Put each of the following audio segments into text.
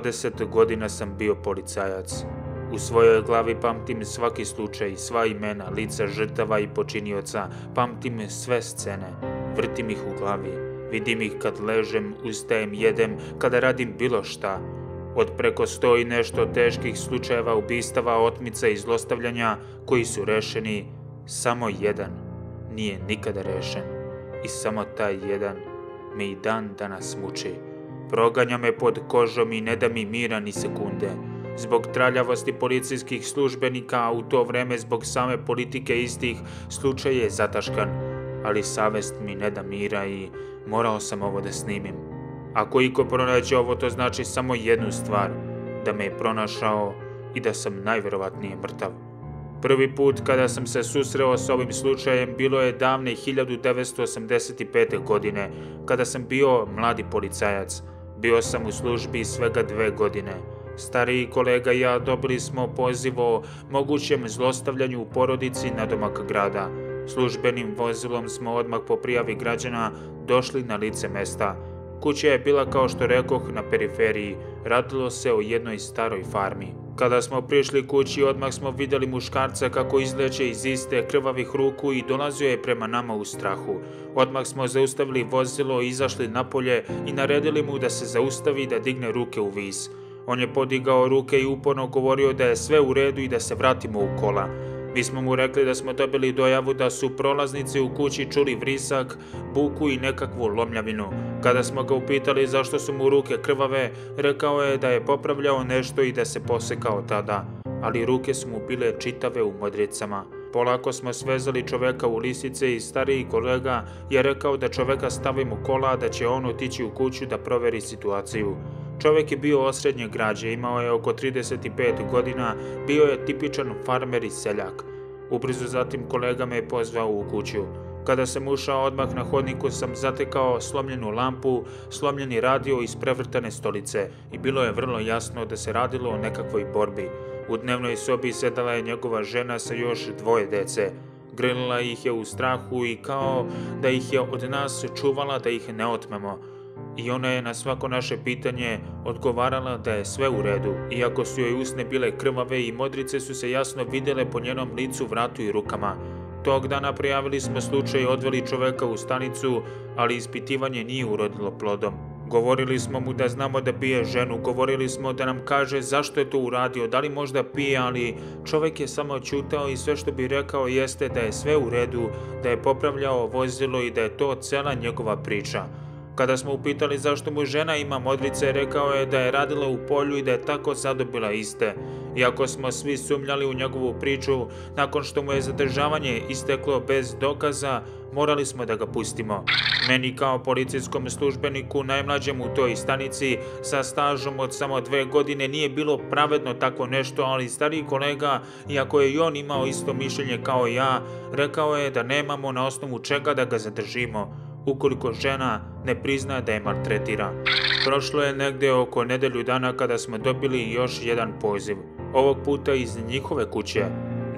20 godina sam bio policajac. U svojoj glavi pamtim svaki slučaj, sva imena, lica žrtava i počinioca, pamtim sve scene, vrtim ih u glavi, vidim ih kad ležem, ustajem, jedem, kada radim bilo šta. Od preko sto i nešto teških slučajeva ubistava, otmica i zlostavljanja koji su rešeni, samo jedan nije nikada rešen. I samo taj jedan me i dan danas muči. Proganja me pod kožom i ne da mi mira ni sekunde. Zbog traljavosti policijskih službenika, u to vreme zbog same politike istih, slučaj je zataškan, ali savest mi ne da mira i morao sam ovo da snimim. Ako iko pronađe ovo, to znači samo jednu stvar, da me je pronašao i da sam najverovatnije mrtav. Prvi put kada sam se susreo s ovim slučajem bilo je davne 1985. godine, kada sam bio mladi policajac. Bio sam u službi svega dve godine. Stariji kolega i ja dobili smo poziv o mogućem zlostavljanju u porodici na domak grada. Službenim vozilom smo odmah po prijavi građana došli na lice mesta. Kuća je bila kao što rekoh na periferiji, radilo se o jednoj staroj farmi. Kada smo prišli kući, odmah smo videli muškarca kako izleće iz iste krvavih ruku i dolazio je prema nama u strahu. Odmah smo zaustavili vozilo, izašli napolje i naredili mu da se zaustavi da digne ruke u vis. On je podigao ruke i uporno govorio da je sve u redu i da se vratimo u kola. Mi smo mu rekli da smo dobili dojavu da su prolaznici u kući čuli vrisak, buku i nekakvu lomljavinu. Kada smo ga upitali zašto su mu ruke krvave, rekao je da je popravljao nešto i da se posekao tada, ali ruke su mu bile čitave u modricama. Polako smo svezali čoveka u lisice i stariji kolega je rekao da čoveka stavimo kola, da će on otići u kuću da proveri situaciju. Čovek je bio osrednje građe, imao je oko 35 godina, bio je tipičan farmer i seljak. Ubrzo zatim kolega me je pozvao u kuću. Kada sam ušao odmah na hodniku sam zatekao slomljenu lampu, slomljeni radio i isprevrtane stolice i bilo je vrlo jasno da se radilo o nekakvoj borbi. U dnevnoj sobi sedala je njegova žena sa još dvoje dece. Grlila ih je u strahu i kao da ih je od nas čuvala da ih ne otmemo i ona je na svako naše pitanje odgovarala da je sve u redu, iako su joj usne bile krvave i modrice su se jasno videle po njenom licu, vratu i rukama. Tog dana prijavili smo slučaj i odveli čoveka u stanicu, ali ispitivanje nije urodilo plodom. Govorili smo mu da znamo da pije ženu, govorili smo da nam kaže zašto je to uradio, da li možda pije, ali čovek je samo čutao i sve što bi rekao jeste da je sve u redu, da je popravljao vozilo i da je to cela njegova priča. Kada smo upitali zašto mu žena ima modrice, rekao je da je radila u polju i da je tako zadobila iste. Iako smo svi sumnjali u njegovu priču, nakon što mu je zadržavanje isteklo bez dokaza, morali smo da ga pustimo. Meni kao policijskom službeniku, najmlađem u toj stanici, sa stažom od samo dve godine, nije bilo pravedno takvo nešto, ali stariji kolega, iako je i on imao isto mišljenje kao ja, rekao je da nemamo na osnovu čega da ga zadržimo ukoliko žena ne prizna da je maltretira. Prošlo je negde oko nedelju dana kada smo dobili još jedan poziv, ovog puta iz njihove kuće.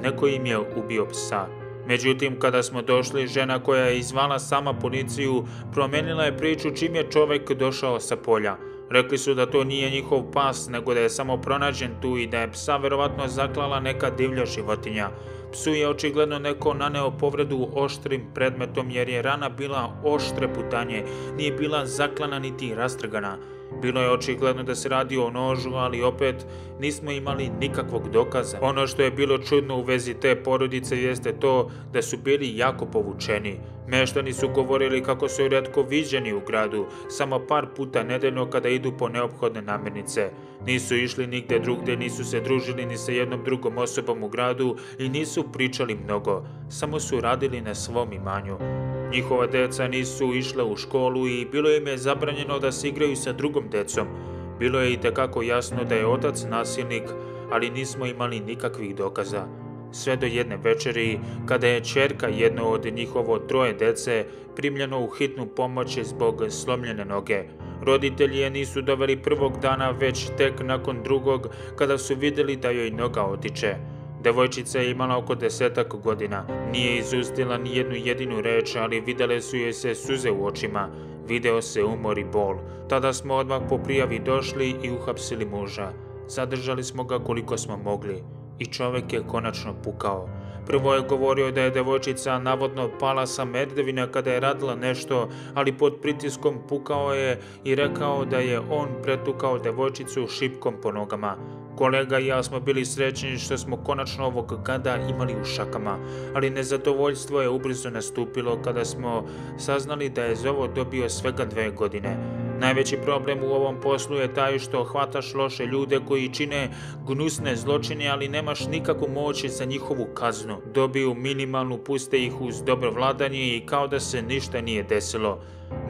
Neko im je ubio psa. Međutim, kada smo došli, žena koja je izvala sama policiju promenila je priču čim je čovek došao sa polja. Rekli su da to nije njihov pas, nego da je samo pronađen tu i da je psa verovatno zaklala neka divlja životinja. Psu je očigledno neko naneo povredu oštrim predmetom jer je rana bila oštre putanje, nije bila zaklana niti rastrgana. Bilo je očigledno da se radi o nožu, ali opet nismo imali nikakvog dokaza. Ono što je bilo čudno u vezi te porodice jeste to da su bili jako povučeni. Meštani su govorili kako su redko viđeni u gradu, samo par puta nedeljno kada idu po neophodne namirnice. Nisu išli nigde drugde, nisu se družili ni sa jednom drugom osobom u gradu i nisu pričali mnogo, samo su radili na svom imanju. Njihova deca nisu išle u školu i bilo im je zabranjeno da se igraju sa drugom decom. Bilo je i tekako jasno da je otac nasilnik, ali nismo imali nikakvih dokaza. Sve do jedne večeri, kada je čerka jedno od njihovo troje dece primljeno u hitnu pomoć zbog slomljene noge. Roditelji je nisu doveli prvog dana, već tek nakon drugog, kada su videli da joj noga otiče. Devojčica je imala oko desetak godina. Nije izustila ni jednu jedinu reč, ali videle su joj se suze u očima. Video se umor i bol. Tada smo odmah po prijavi došli i uhapsili muža. Zadržali smo ga koliko smo mogli. I čovek je konačno pukao. Prvo je govorio da je devojčica navodno pala sa merdevina kada je radila nešto, ali pod pritiskom pukao je i rekao da je on pretukao devojčicu šipkom po nogama. Kolega i ja smo bili srećni što smo konačno ovog gada imali u šakama, ali nezadovoljstvo je ubrzo nastupilo kada smo saznali da je Zovo dobio svega dve godine. Najveći problem u ovom poslu je taj što hvataš loše ljude koji čine gnusne zločine, ali nemaš nikakvu moć za njihovu kaznu. Dobiju minimalnu, puste ih uz dobro vladanje i kao da se ništa nije desilo.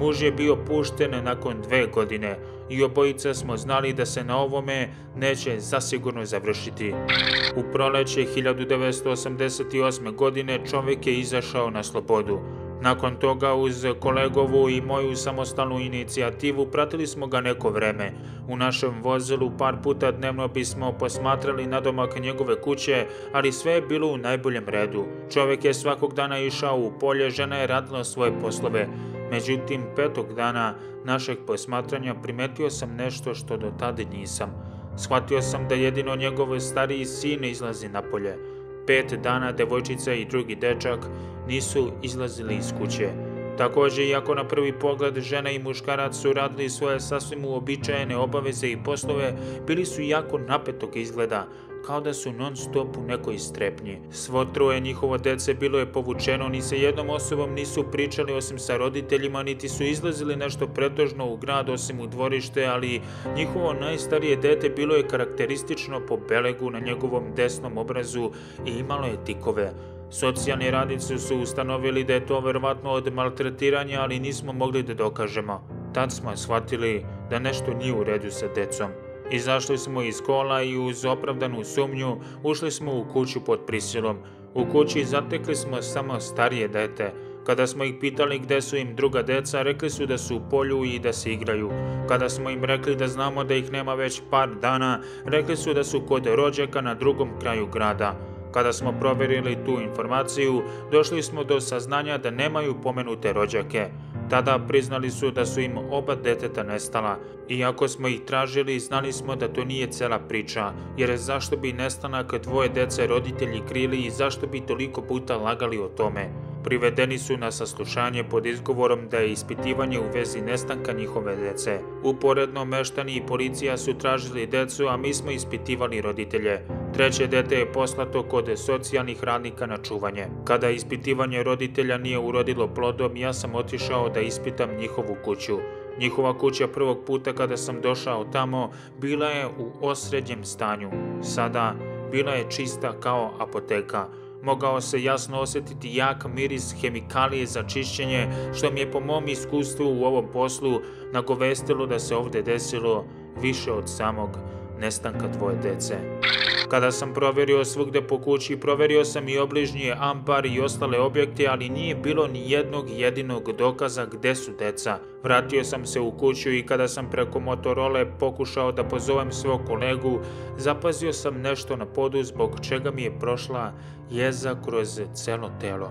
Muž je bio pušten nakon dve godine i obojica smo znali da se na ovome neće zasigurno završiti. U proleće 1988. godine čovjek je izašao na slobodu. Nakon toga uz kolegovu i moju samostalnu inicijativu pratili smo ga neko vreme. U našem vozilu par puta dnevno bismo posmatrali nadomak njegove kuće, ali sve je bilo u najboljem redu. Čovjek je svakog dana išao u polje, žena je radila svoje poslove. Međutim, petog dana našeg posmatranja primetio sam nešto što do tada nisam. Shvatio sam da jedino njegov stariji sin izlazi napolje. Pet dana devojčica i drugi dečak nisu izlazili iz kuće. Takođe, iako na prvi pogled žena i muškarac su radili svoje sasvim uobičajene obaveze i poslove, bili su jako napetog izgleda, kao da su non stop u nekoj strepnji. Svo troje njihovo dece bilo je povučeno, ni sa jednom osobom nisu pričali osim sa roditeljima, niti su izlazili nešto predožno u grad osim u dvorište, ali njihovo najstarije dete bilo je karakteristično po belegu na njegovom desnom obrazu i imalo je tikove. Socijalni radnici su ustanovili da je to verovatno od maltretiranja, ali nismo mogli da dokažemo. Tad smo shvatili da nešto nije u redu sa decom. Izašli smo iz kola i uz opravdanu sumnju ušli smo u kuću pod prisilom. U kući zatekli smo samo starije dete. Kada smo ih pitali gde su im druga deca, rekli su da su u polju i da se igraju. Kada smo im rekli da znamo da ih nema već par dana, rekli su da su kod rođaka na drugom kraju grada. Kada smo proverili tu informaciju, došli smo do saznanja da nemaju pomenute rođake. Tada priznali su da su im oba deteta nestala. Iako smo ih tražili, znali smo da to nije cela priča, jer zašto bi nestanak dvoje dece roditelji krili i zašto bi toliko puta lagali o tome. Privedeni su na saslušanje pod izgovorom da je ispitivanje u vezi nestanka njihove dece. Uporedno meštani i policija su tražili decu, a mi smo ispitivali roditelje. Treće dete je poslato kod socijalnih radnika na čuvanje. Kada ispitivanje roditelja nije urodilo plodom, ja sam otišao da ispitam njihovu kuću. Njihova kuća prvog puta kada sam došao tamo bila je u osrednjem stanju. Sada bila je čista kao apoteka mogao se jasno osjetiti jak miris hemikalije za čišćenje, što mi je po mom iskustvu u ovom poslu nagovestilo da se ovde desilo više od samog nestanka dvoje dece. Kada sam proverio svugde po kući, proverio sam i obližnje ampar i ostale objekte, ali nije bilo ni jednog jedinog dokaza gde su deca. Vratio sam se u kuću i kada sam preko Motorole pokušao da pozovem svog kolegu, zapazio sam nešto na podu zbog čega mi je prošla jeza kroz celo telo.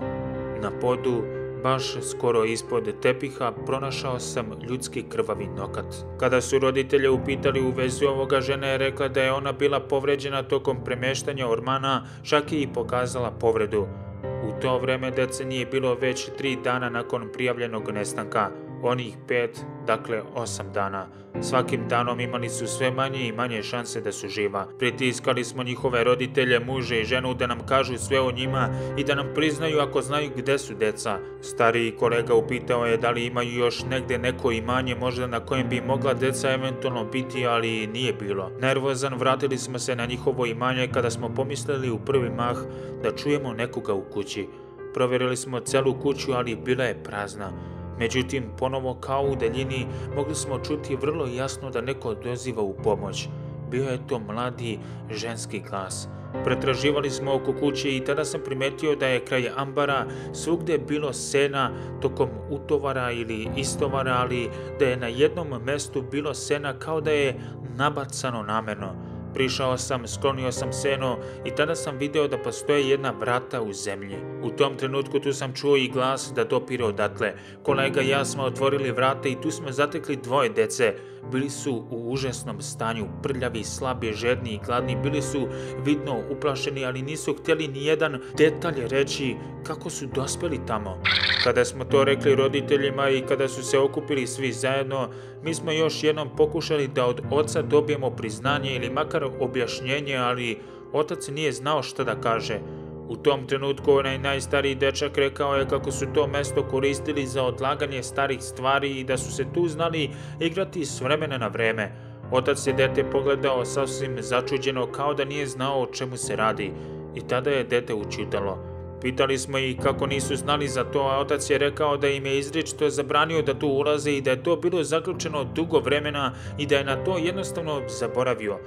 Na podu Baš skoro ispod tepiha pronašao sam ljudski krvavi nokat. Kada su roditelje upitali u vezi ovoga, žena je rekla da je ona bila povređena tokom premeštanja ormana, čak i pokazala povredu. U to vreme dece nije bilo već tri dana nakon prijavljenog nestanka onih pet, dakle osam dana. Svakim danom imali su sve manje i manje šanse da su živa. Pritiskali smo njihove roditelje, muže i ženu da nam kažu sve o njima i da nam priznaju ako znaju gde su deca. Stariji kolega upitao je da li imaju još negde neko imanje možda na kojem bi mogla deca eventualno biti, ali nije bilo. Nervozan vratili smo se na njihovo imanje kada smo pomislili u prvi mah da čujemo nekoga u kući. Proverili smo celu kuću, ali bila je prazna. Međutim, ponovo kao u daljini mogli smo čuti vrlo jasno da neko doziva u pomoć. Bio je to mladi ženski glas. Pretraživali smo oko kuće i tada sam primetio da je kraj ambara svugde bilo sena tokom utovara ili istovara, ali da je na jednom mestu bilo sena kao da je nabacano namerno. Prišao sam, sklonio sam seno i tada sam video da postoje jedna vrata u zemlji. U tom trenutku tu sam čuo i glas da dopire odatle. Kolega i ja smo otvorili vrata i tu smo zatekli dvoje dece. Bili su u užasnom stanju, prljavi, slabi, žedni i gladni. Bili su vidno uplašeni, ali nisu htjeli ni jedan detalj reći kako su dospeli tamo. Kada smo to rekli roditeljima i kada su se okupili svi zajedno, mi smo još jednom pokušali da od oca dobijemo priznanje ili makar objašnjenje, ali otac nije znao šta da kaže. U tom trenutku onaj najstariji dečak rekao je kako su to mesto koristili za odlaganje starih stvari i da su se tu znali igrati s vremena na vreme. Otac je dete pogledao sasvim začuđeno kao da nije znao o čemu se radi i tada je dete učitalo. Pitali smo ih kako nisu znali za to, a otac je rekao da im je izričito zabranio da tu ulaze i da je to bilo zaključeno dugo vremena i da je na to jednostavno zaboravio.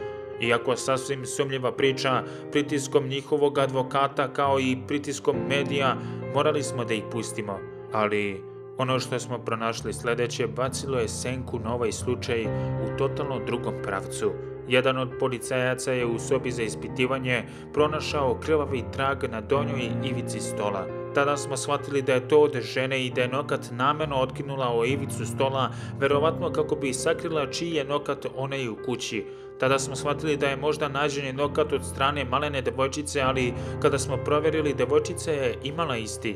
Iako sasvim sumljiva priča, pritiskom njihovog advokata kao i pritiskom medija, morali smo da ih pustimo. Ali ono što smo pronašli sledeće bacilo je senku na ovaj slučaj u totalno drugom pravcu – Jedan od policajaca je u sobi za ispitivanje pronašao krvavi trag na donjoj ivici stola. Tada smo shvatili da je to od žene i da je nokat nameno otkinula o ivicu stola, verovatno kako bi sakrila čiji je nokat ona i u kući. Tada smo shvatili da je možda nađen nokat od strane malene devojčice, ali kada smo proverili, devojčica je imala isti.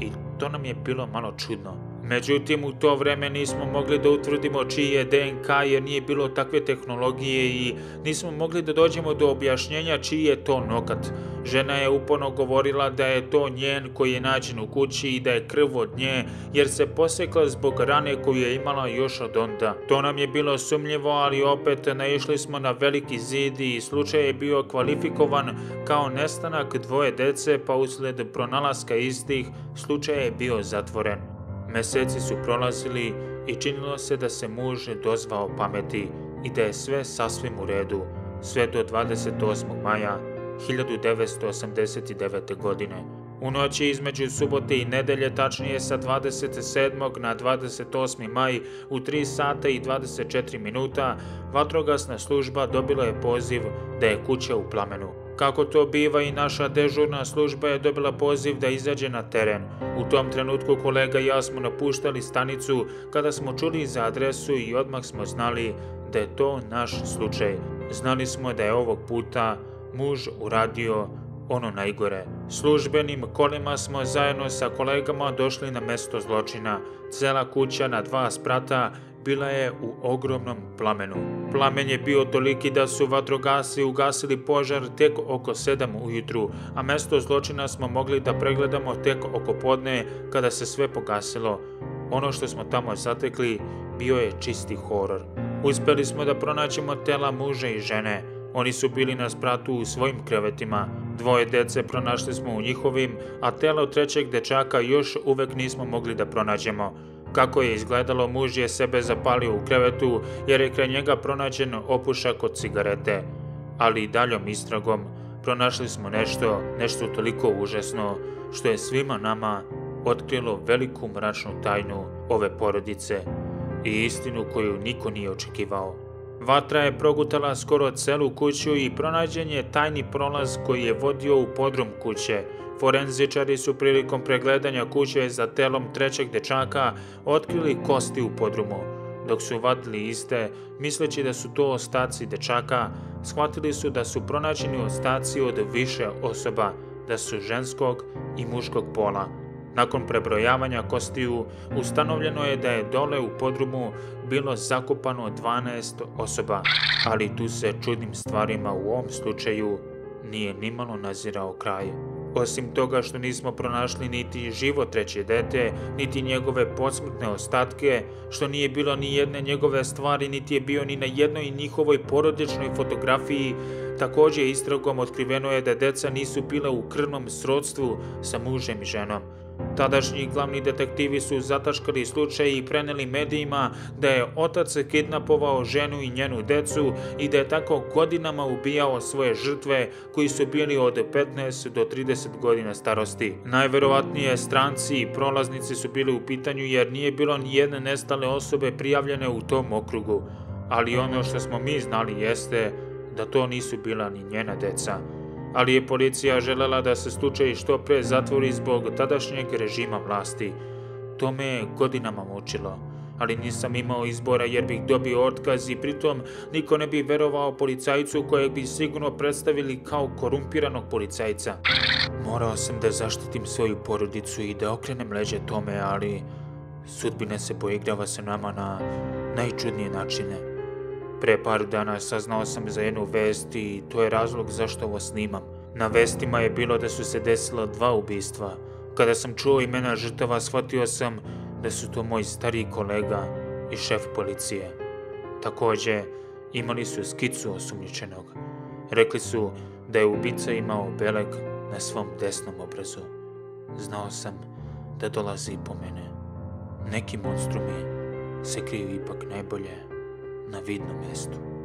I to nam je bilo malo čudno. Međutim, u to vreme nismo mogli da utvrdimo čiji je DNK jer nije bilo takve tehnologije i nismo mogli da dođemo do objašnjenja čiji je to nokat. Žena je uporno govorila da je to njen koji je nađen u kući i da je krv od nje jer se posekla zbog rane koju je imala još od onda. To nam je bilo sumnjivo, ali opet naišli smo na veliki zid i slučaj je bio kvalifikovan kao nestanak dvoje dece pa usled pronalaska istih slučaj je bio zatvoren. Meseci su prolazili i činilo se da se muž dozvao pameti i da je sve sasvim u redu, sve do 28. maja 1989. godine. U noći između subote i nedelje, tačnije sa 27. na 28. maj u 3 sata i 24 minuta, vatrogasna služba dobila je poziv da je kuća u plamenu. Kako to biva i naša dežurna služba je dobila poziv da izađe na teren. U tom trenutku kolega i ja smo napuštali stanicu kada smo čuli za adresu i odmah smo znali da je to naš slučaj. Znali smo da je ovog puta muž uradio ono najgore. Službenim kolima smo zajedno sa kolegama došli na mesto zločina. Cela kuća na dva sprata bila je u ogromnom plamenu. Plamen je bio toliki da su vatrogasi ugasili požar tek oko 7 ujutru, a mesto zločina smo mogli da pregledamo tek oko podne kada se sve pogasilo. Ono što smo tamo zatekli bio je čisti horor. Uspeli smo da pronaćemo tela muža i žene. Oni su bili na spratu u svojim krevetima. Dvoje dece pronašli smo u njihovim, a telo trećeg dečaka još uvek nismo mogli da pronađemo. Kako je izgledalo, muž je sebe zapalio u krevetu jer je kraj njega pronađen opušak od cigarete. Ali i daljom istragom pronašli smo nešto, nešto toliko užasno, što je svima nama otkrilo veliku mračnu tajnu ove porodice i istinu koju niko nije očekivao. Vatra je progutala skoro celu kuću i pronađen je tajni prolaz koji je vodio u podrum kuće, Forenzičari su prilikom pregledanja kuće za telom trećeg dečaka otkrili kosti u podrumu. Dok su vadili iste, misleći da su to ostaci dečaka, shvatili su da su pronađeni ostaci od više osoba, da su ženskog i muškog pola. Nakon prebrojavanja kostiju, ustanovljeno je da je dole u podrumu bilo zakopano 12 osoba, ali tu se čudnim stvarima u ovom slučaju nije nimalo nazirao kraj. Osim toga što nismo pronašli niti živo treće dete, niti njegove posmrtne ostatke, što nije bilo ni jedne njegove stvari, niti je bio ni na jednoj njihovoj porodičnoj fotografiji, takođe istragom otkriveno je da deca nisu bila u krvnom srodstvu sa mužem i ženom. Tadašnji glavni detektivi su zataškali slučaj i preneli medijima da je otac kidnapovao ženu i njenu decu i da je tako godinama ubijao svoje žrtve koji su bili od 15 do 30 godina starosti. Najverovatnije stranci i prolaznici su bili u pitanju jer nije bilo ni jedne nestale osobe prijavljene u tom okrugu. Ali ono što smo mi znali jeste da to nisu bila ni njena deca, ali je policija želela da se slučaj što pre zatvori zbog tadašnjeg režima vlasti. To me godinama mučilo, ali nisam imao izbora jer bih dobio otkaz i pritom niko ne bi verovao policajcu kojeg bi sigurno predstavili kao korumpiranog policajca. Morao sam da zaštitim svoju porodicu i da okrenem leđe tome, ali sudbina se poigrava sa nama na najčudnije načine. Pre par dana saznao sam za jednu vest i to je razlog zašto ovo snimam. Na vestima je bilo da su se desila dva ubistva. Kada sam čuo imena žrtava, shvatio sam da su to moj stariji kolega i šef policije. Takođe, imali su skicu osumnjičenog. Rekli su da je ubica imao beleg na svom desnom obrazu. Znao sam da dolazi po mene. Neki monstrumi se kriju ipak najbolje na vidnom mestu.